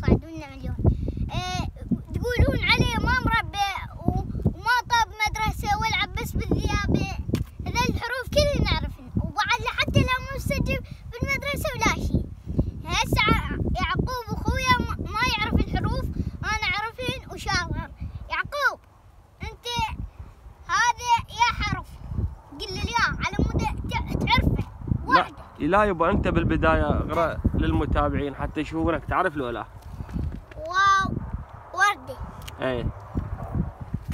صعدونا مليون آه تقولون عليه ما مربى وما طاب مدرسة ويلعب بس بالذيابة. هذا الحروف كلنا نعرفن وبعد حتى لو مو مسجل بالمدرسة ولا شيء هسه يعقوب أخويا ما- يعرف الحروف أنا أعرفهن وشاطر. يعقوب أنت هذا يا حرف. قل لي اياه على مود تعرفه. لا واحدة. لا يبا أنت بالبداية اقرأ للمتابعين حتى يشوفونك تعرف لو لا؟ اي.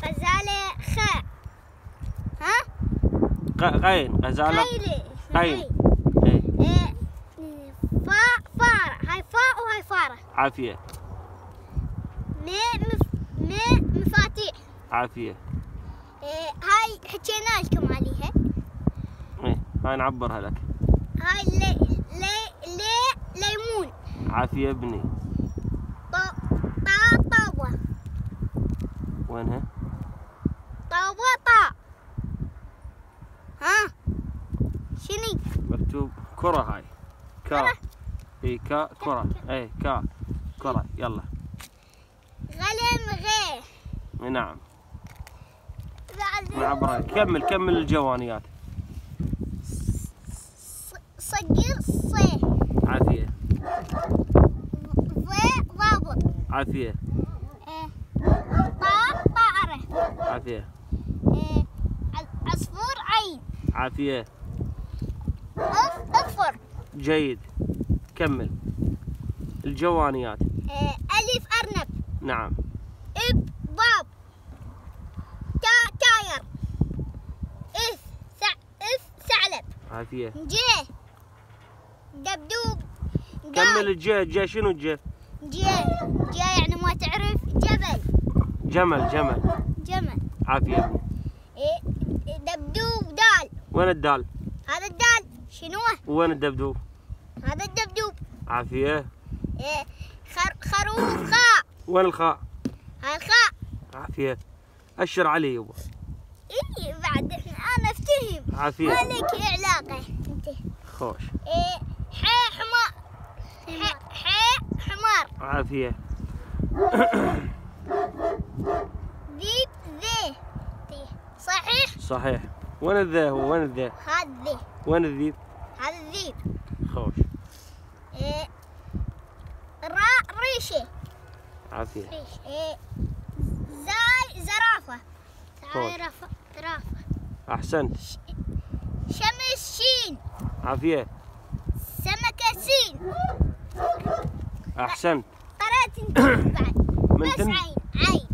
غزالة خاء ها؟ غين خيل. خيل. اي. إيه، فاء فارة. هاي فاء وهاي فارة. مي مف... مي مفاتيح. عافية. إيه، هاي حكينا لكم عليها. اي هاي نعبرها لك. هاي لي لي لي ليمون. عافية ابني. وينها طاوة طا ها؟ شني مكتوب كرة هاي. كا كرة. إي كا كرة. إي كا كرة. يلا. غلم غي نعم. لك. كمل كمل الجوانيات. ص- صقر صي عافية. ضي ضابط. عافية. عافية. إيه. ع- عصفور عين. عافية. أف أفر جيد. كمل. الجوانيات. إيه. ألف أرنب. نعم. إب باب. تا تاير. إف سع إف ثعلب عافية. جي دبدوب. كمل الجي الجي شنو الجي جي جي يعني ما تعرف. جبل. جمل جمل. ابني إيه. دبدوب دال. وين الدال؟ هذا الدال. شنو؟ وين الدبدوب؟ هذا الدبدوب. عافية. إيه. خر خروف خاء. وين الخاء؟ الخاء. عافية. أشر علي يبا إيه بعد أنا أفتهم عافية. ما لك علاقة أنت؟ خوش. إيه حي حمار. حي حمار. ذي. صحيح؟ صحيح. وين الذا هو وين الذا هذا وين الذيب هذا الذيب خوش. إيه. راء ريشة. عافية. ريش إيه زاي زرافة. زرافة زرافة احسنت شمس شين. عافية. سمكة سين. احسنت قرأت انت بعد. من بس تن... عين عين.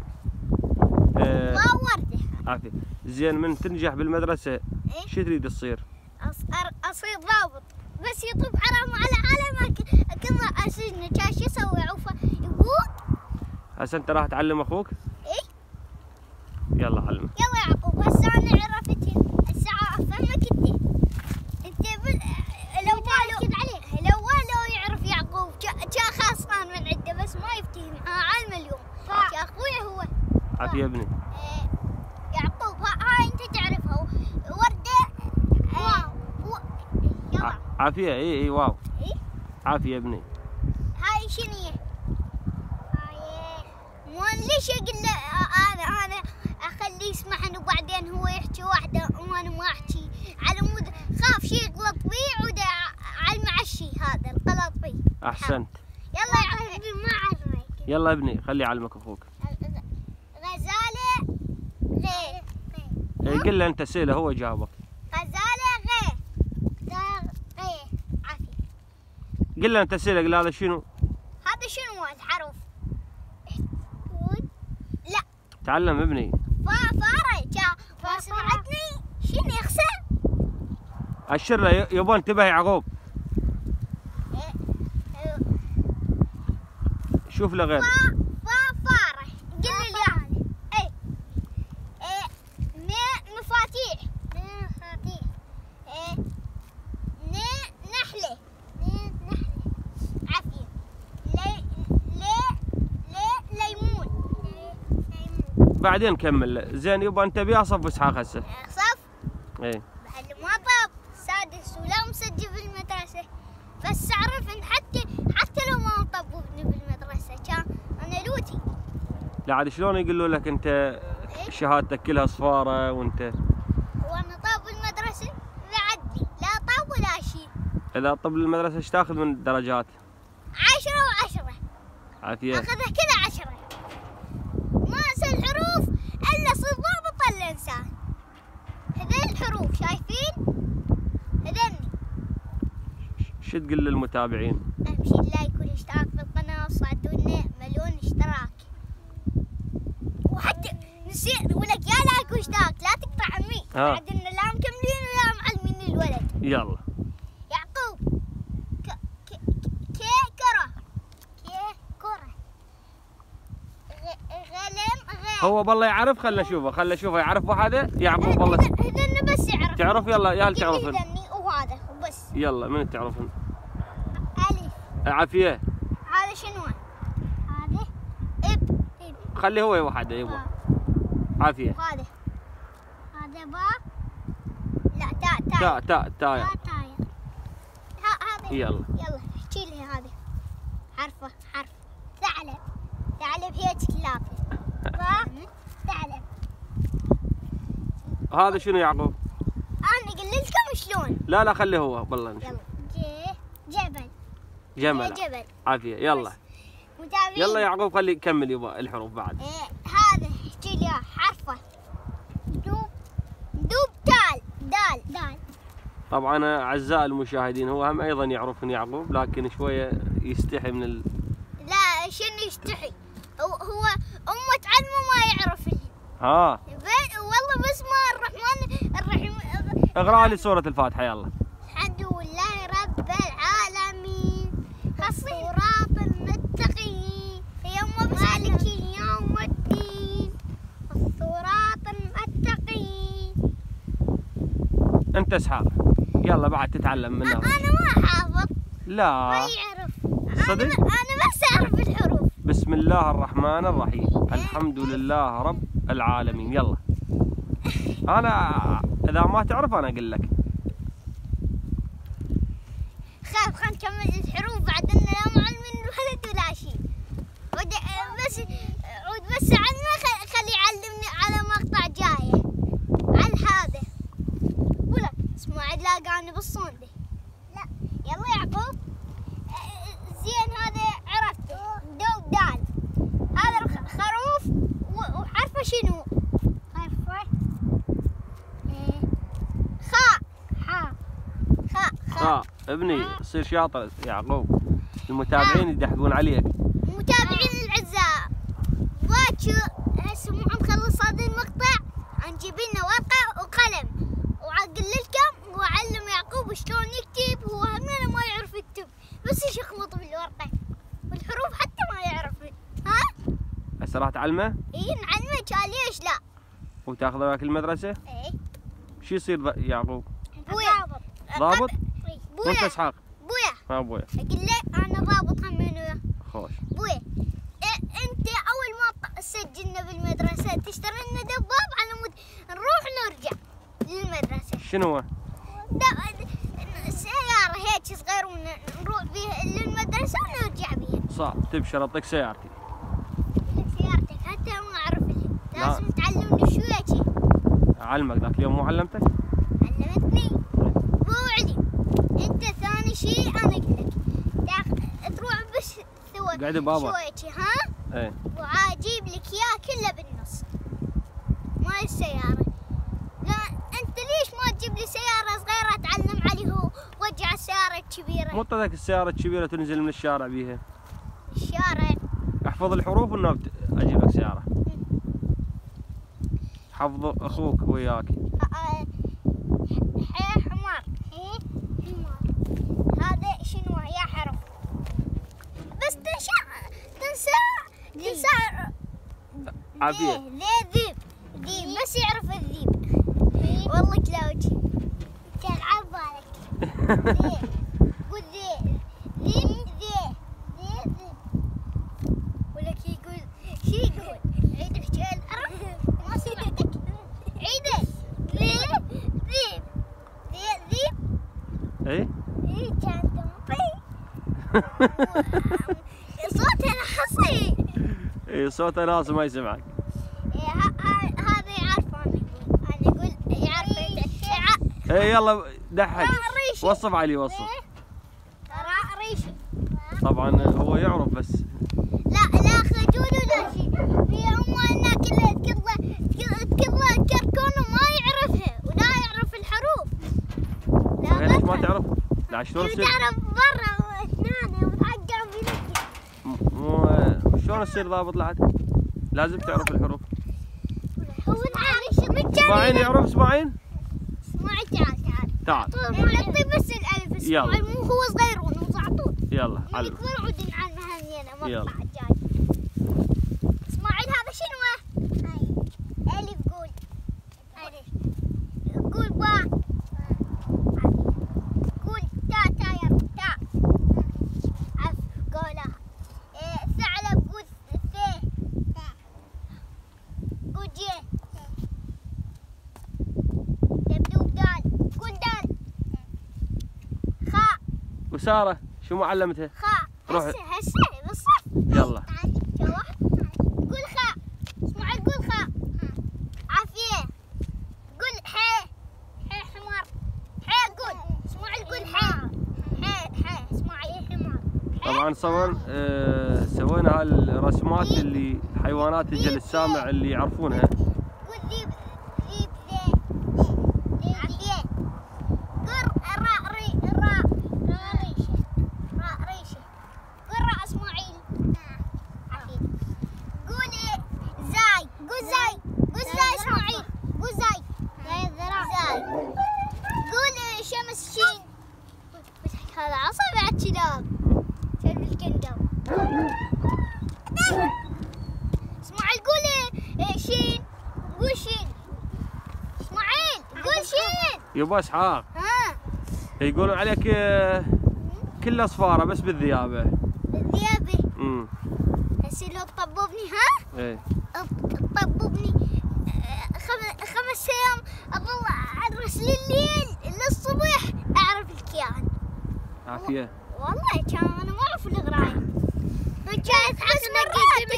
آه... واو وردة عافية. زين من تنجح بالمدرسة. إيه. شو تريد تصير؟ أص- أر- أصير ضابط. بس يطوف حرام على على ما كذا اسجن كاش يسوي؟ عوفة. يقول هسه أنت راح تعلم أخوك؟ إيه. يلا علمه. يلا يا يعقوب هسه أنا عرفت الساعة أفهمك أنت. أنت بال... لو والو عليه. لو والو يعرف يعقوب. جا خاصان من عنده بس ما يفتهم ها علم اليوم. يا أخوي هو. عافية ابني إيه، يعقوب ها- هاي انت تعرفها ورده واو يلا ع- عافية اي اي واو. إيه؟ عافية ابني. هاي شنو هي؟ هاي مو ليش أقول له أنا أنا أخليه يسمعني وبعدين هو يحكي واحدة وأنا ما أحكي. على مود خاف شي يغلط بي عود على المعشي هذا الغلط بي. أحسنت. يلا يا حبيبي ما عرفك يلا ابني خلي يعلمك أخوك. غزالة غي إيه قل له أنت سيله هو جاوبك غزاله غي غي عافيه قل له أنت سيله قل هذا شنو؟ هذا شنو الحرف؟ لا. تعلم ابني. فا فارة جا. فسمعتني شنو يخسر؟ اشر له ي- يبا انتبه يعقوب شوف له غير فا فا فارة قل لي اياها اي اي مي مفاتيح مي مفاتيح اي ني نحلة ني نحلة عافية لي لي لي ليمون ليمون بعدين كمل. زين يبا أنت بيها صف اسحاق هسه صف؟ إيه. ما طاب سادس ولا مسجل بالمدرسة بس أعرف إن حتى حتى لو ما طبوني بالمدرسة لا عاد شلون يقولوا لك أنت شهادتك كلها صفارة وأنت؟ وأنا طاب المدرسة؟ بعدي. لا طاب ولا شيء. إذا طب المدرسة إيش تأخذ من الدرجات؟ عشرة وعشرة. عافية. أخذها كذا عشرة ما انسى الحروف الا صير ضابط الانسان هذين الحروف شايفين؟ هذني شو تقول للمتابعين؟ اهم شيء ال like والاشتراك بالقناة وصعدونا مليون اشتراك. وحتى نسيت ولك يا like واشتراك لا تقطع عمي. ها. بعد إن لا مكملين ولا معلمين الولد؟ يلا. يعقوب ك ك كي كرة كي كرة غ- غلم غ هو بالله يعرف خلنا نشوفه خلنا نشوفه. يعرف واحد؟ يعقوب والله. هذن بس يعرف. تعرف؟ يلا يا هل تعرفن؟ وهذا وبس. يلا من تعرفن؟ ألف عافية. هذا شنو؟ هذا إب. إب. خلي هو واحد يبا. آه. عافية. وهذا هذا با. لا تا تا. تا تا تا. هذا. يلا. يلا احكي لي هذه حرفة حرف. ثعلب. ثعلب هي كلابي با. ثعلب. هذا شنو يعقوب؟ أنا قلت لكم شلون؟ لا لا خلي هو. بالله نشوف. يلا. جمل. جبل عافية يلا. يلا يعقوب خلي كمل يبا الحروف بعد. إيه هذا احكي لي حرفه دوب دوب تال دال دال. طبعا أعزائي المشاهدين هو هم أيضا يعرفن يعقوب لكن شوية يستحي من ال... لا شنو يستحي؟ هو هو أمة تعلمه ما يعرف. ها ب- والله بسم الله الرحمن الرحيم. اقرأ لي سورة الفاتحة يلا الحمد لله رب العالمين الصراط المستقيم يوم مالك يوم الدين الصراط المستقيم اسحاق يلا بعد تتعلم منها. أنا ما حافظ ما لا يعرف. صدق؟ أنا أنا بس اعرف الحروف. بسم الله الرحمن الرحيم. الحمد لله رب العالمين. يلا. أنا إذا ما تعرف أنا أقول لك. خاف خلينا نكمل الحروف بعد ان لا معلمين الولد ولا شيء. بس عود بس علمه خ- خلي يعلمني على مقطع جاية على هذا ولا اسمه عاد لاقاني بالصندة لا يلا يعقوب آه، زين هذا عرفته دو دال هذا الخ- خروف و- وحرفه شنو؟ حرفه إيه. خاء حاء خاء خاء ها ابني صير شاطر يعقوب. المتابعين يدحقون عليك متابعين الاعزاء باكر هسه مو مخلص هذا المقطع. نجيب لنا ورقة وقلم. وعقل لكم وأعلم يعقوب شلون يكتب. هو همنا ما يعرف يكتب. بس يشخمط بالورقه والحروف حتى ما يعرف. ها؟ هسه راح تعلمه؟ إي نعلمه. كان ليش لا؟ وتاخذه وياك المدرسة؟ إي. شو يصير يعقوب؟ بويا ضابط؟ بويا. وانت اسحاق. بويا. ها ابويا أقول له أنا ضابط همين وياه خوش. بوي إيه أنت أول ما سجلنا بالمدرسة تشتري لنا دباب على مود نروح نرجع للمدرسة. شنو؟ هو؟ سيارة هيك صغير ون- نروح بيها للمدرسة ونرجع بيها. صعب. تبشر اعطيك سيارتي. لك سيارتك حتى ما أعرف. لازم تعلمني شوية. اعلمك ذاك اليوم مو علمتك؟ علمتني مو علي انت ثاني شيء أنا أقول لك تاخ- تروح بس سوى قاعد بابا. شوية شي، ها؟ إيه. وعاجيب لك إياه كله بالنص. ماي السيارة؟ لا أنت ليش ما تجيب لي سيارة صغيرة اتعلم عليه وارجع السيارة الكبيرة؟ مو ذاك السيارة الكبيرة تنزل من الشارع بيها. الشارع؟ احفظ الحروف بت- أجيب لك سيارة. حفظ أخوك وياك آه، حي حمار حي حمار هذا شنو يا حرف بس تنسى تنسى تنسى عافية. ذي ذي ذيب. ذيب بس يعرف الذيب. والله كلاوجي تلعب بالك. ذي قول ذي ذيب. ذي ذي ذيب يقول. شي يقول. عيد احكي الحرف ما سمعتك عيده ذي ذيب. ذي ذيب. إيه؟ كان صوته ناس ما يسمعك. إيه، هذا يعرف أنا أقول أنا أقول يعرف يع- اي يلا دحك وصف علي وصف. راء ريشه طبعا هو يعرف بس. لا لا خجول ولا شيء. هي امنا كلها كلها كلها كركون وما يعرفها ولا يعرف الحروف. ليش ما تعرف؟ لا شلون تعرف؟ برا شلون يصير ضابط لحد؟ لازم تعرف الحروف هو إسماعيل يعرف إسماعيل؟ اسمعي تعال تعال تعال نعطي بس الألف. اسمعي مو هو صغير ونعطوه يلا علم يكبر عود نعلمها هنا يلا. إسماعيل هذا شنو؟ الف قول الف قول باء قول تاء تاء يا رب، تاء عف قولها إيه، ثعلب قول ث قول جي دبدوب دال قول دال خاء وسارة شو معلمتها؟ خاء روح. هسه هسه بالصف. يلا. قول خاء اسمعي قول خاء عافية. قول حي. حي حمار. حي قول. اسمعي قول حي. حي حمار. طبعا صور آه سوينا هالرسمات اللي حيوانات الجل السامع اللي يعرفونها قول ذيب ذيب ذي عافية قر راء ري راء راء ريشة راء ريشة قل راء اسماعيل عافية قولي زاي قول زاي قول زاي اسماعيل قول زاي زاي قول شمس شين هذا عصا بعد كذاب شرب الكندم اسماعيل قول إيه، شين قول شين اسماعيل قول إسحاق. ها؟ يقولون عليك آه كله صفاره بس بالذيابة. الذيابة امم هسه لو طببني ها؟ إيه. طببني. خم- خمس أيام أظل أدرس لليل للصبح أعرف الكيان. عافية. والله كان أنا ما أعرف القرايه كانت بس مرات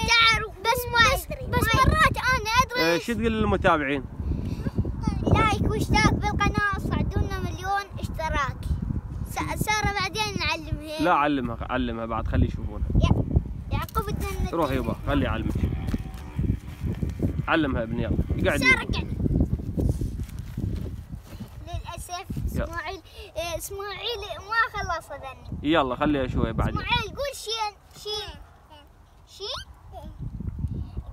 بس بس بس مرات أنا أدرس. شو تقول للمتابعين؟ لايك واشتراك بالقناة. صعدونا مليون اشتراك س- سارة بعدين نعلمها. لا علمها علمها بعد خلي يشوفونها يعقوب الدن روح يبا خلي يعلمك. علمها ابني يلا يبا. قعد للأسف يلا. إسماعيل إيه، إسماعيل ما خلص ذني يلا خليها شوي بعد إسماعيل قول شين شين. شين؟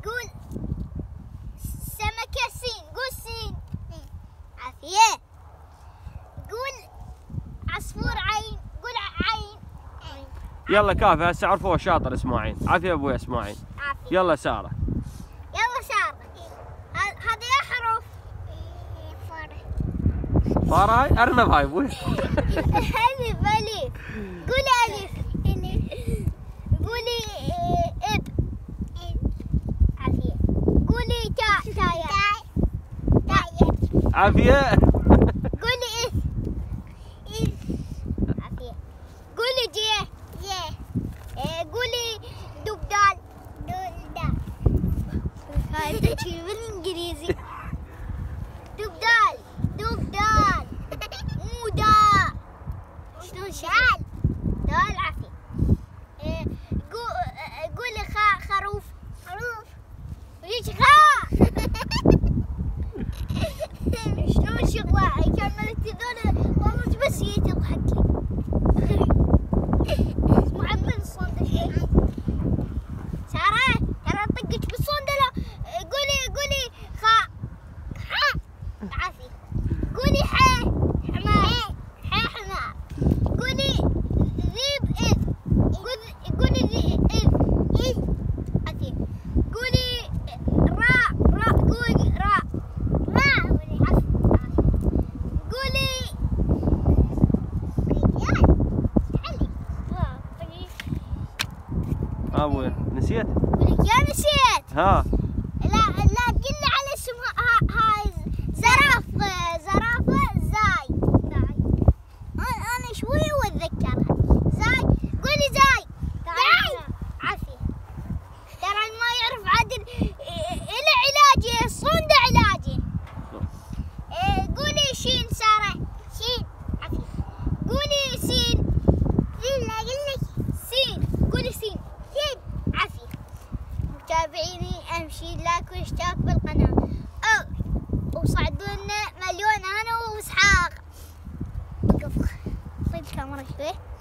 قول. سمكة سين قول سين. عافية. عصفور عين. قول عين. يلا كافي هسه عرفوه شاطر اسماعيل عافية أبوي اسماعيل عافية. يلا سارة. يلا سارة. ه- هذا يا حروف. صار هاي؟ أرنب هاي أبوي. ألف. ألف. قولي قولي إيه، إب. عافية. قولي تاء. تاء. تاء.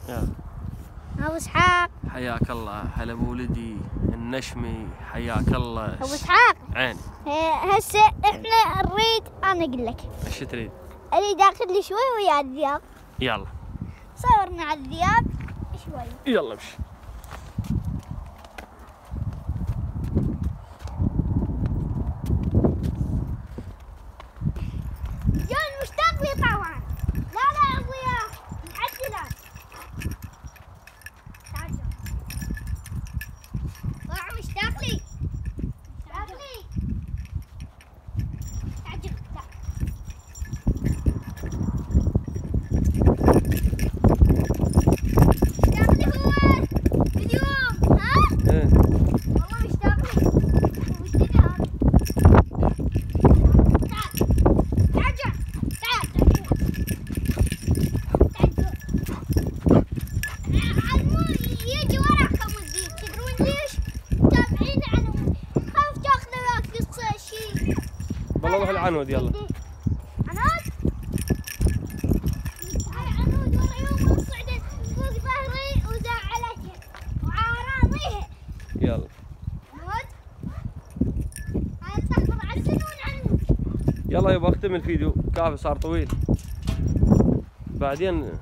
يلا. أبو إسحاق. حياك الله. هلا بولدي النشمي. حياك الله. أبو إسحاق. إيه، هسه إحنا نريد أنا أقول لك. إيش تريد؟ أريد اخذ لي شوي ويا الذياب يلا. صورنا على الذياب شوي. يلا امشي جون مشتاق لي طبعا لا لا يا ضياء محدلات تعال جون طبعا مشتاق لي مشتاق لي تعال جون تعال مشتاق لي هو اليوم ها إيه. والله مشتاق لي ودنا هذا تعال تعال جون تعال تعال تعال علمون يجي وراكم الدين تدرون ليش؟ متابعين عنهم خاف تاخذ وياك قصة شيء العنود يلا. عنود هاي عنود صعدت فوق ظهري يلا. عنود هاي تحفظ على السنون عنود يلا يبا أختم الفيديو. كافي صار طويل. بعدين